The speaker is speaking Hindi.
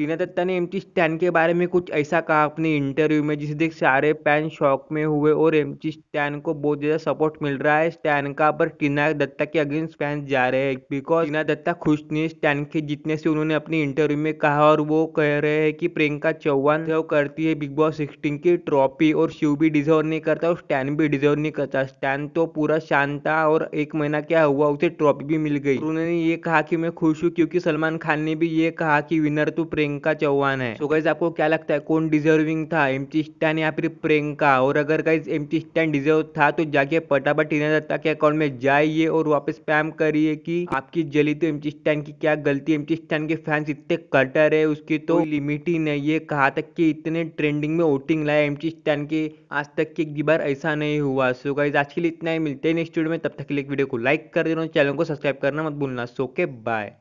टीना दत्ता ने एमटी स्टैन के बारे में कुछ ऐसा कहा अपने इंटरव्यू में, जिसे देख सारे फ़ैन शॉक में हुए और एमटी स्टैन को बहुत ज़्यादा सपोर्ट मिल रहा है स्टैन का। पर टीना दत्ता के अगेंस्ट फैंस जा रहे हैं बिकॉज़ टीना दत्ता खुश नहीं स्टैन के, जीतने से उन्होंने अपने इंटरव्यू में कहा और वो कह रहे हैं कि प्रियंका चौहान डिजर्व करती है बिग बॉस सिक्सटीन की ट्रॉफी और शिव भी डिजर्व नहीं करता और स्टैन भी डिजर्व नहीं करता। स्टैन तो पूरा शांत था और एक महीना क्या हुआ, उसे ट्रॉफी भी मिल गई। उन्होंने ये कहा कि मैं खुश हूँ क्योंकि सलमान खान ने भी ये कहा कि विनर तो प्रियंका चौहान है। तो गाइज़ आपको क्या लगता है, कौन डिजर्विंग था? एम स्टैन या फिर प्रियंका? और अगर गाइज़ एम स्टैन डिजर्व था तो जाके फटाफट टीना दत्ता के अकाउंट में जाइए और वापस स्पैम करिए कि आपकी जली तो एम स्टैन की क्या गलती एम स्टैन के फैंस इतने कटर है, उसकी तो लिमिट ही नहीं ये कहा तक कि इतने ट्रेंडिंग में वोटिंग लाया एम स्टैन के, आज तक की एक बार ऐसा नहीं हुआ। सो गाइज़ आज के लिए इतना ही। मिलते हैं नेक्स्ट वीडियो में। तब तक के लिए वीडियो को लाइक कर देना चैनल को सब्सक्राइब करना मत भूलना। सो के बाय